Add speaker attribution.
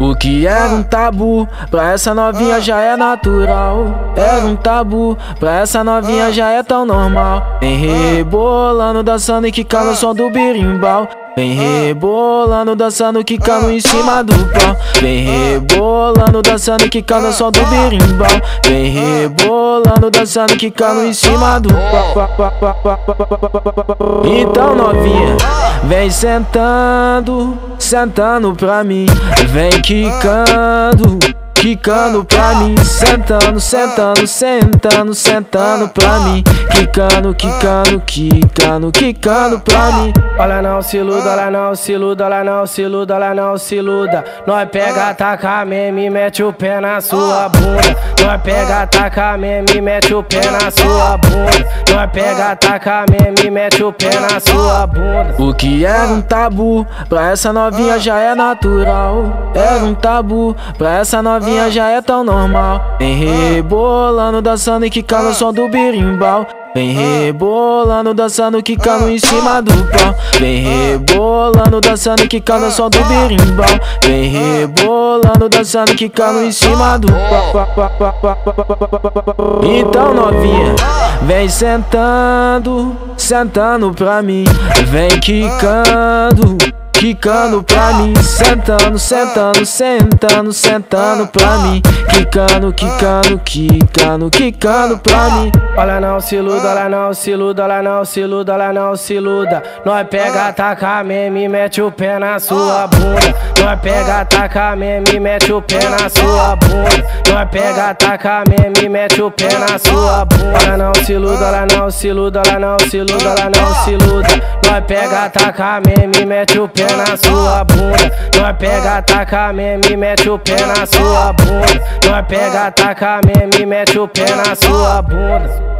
Speaker 1: O que era um tabu, pra essa novinha já é natural. Era um tabu, pra essa novinha já é tão normal. Vem rebolando, dançando e quicando o som do birimbau. Vem rebolando, dançando, quicando em cima do pau. Vem rebolando, dançando, quicando som do birimbau. Vem rebolando, dançando, quicando em cima do pau. Então novinha, vem sentando, sentando pra mim. Vem quicando quicando pra mim, sentando, sentando, sentando, sentando pra mim, quicando, quicando, quicando, quicando pra mim.
Speaker 2: Olha não se iluda, olha não se iluda, olha não se iluda, olha não se iluda. Nós pega, taca meme, mete o pé na sua bunda. Nós pega, taca meme, mete o pé na sua bunda. Nós pega, taca meme, mete o pé na sua bunda.
Speaker 1: O que era um tabu, pra essa novinha já é natural. Era um tabu, pra essa novinha novinha já é tão normal. Vem rebolando, dançando e quicando o som do birimbau. Vem rebolando, dançando, quicando em cima do pau. Vem rebolando, dançando, quicando o som do birimbau. Vem rebolando, dançando, quicando em cima do pau. Então novinha, vem sentando, sentando pra mim. Vem quicando quicando pra mim, sentando, sentando, sentando, sentando pra mim, quicando, quicando, quicando, quicando pra mim.
Speaker 2: Olha não se iluda, olha não se iluda, olha não se iluda, olha não se iluda. Nós pega, taca meme, mete o pé na sua bunda. Nós pega, taca meme, mete o pé na sua bunda. Nós pega, taca meme, mete o pé na sua bunda. Olha não se iluda, olha não se iluda, olha não se iluda, olha não se iluda. Nós pega, taca meme, mete o pé na sua bunda. Nós pega, taca meme, mete o pé na sua bunda. Nós pega, taca meme, mete o pé na sua bunda.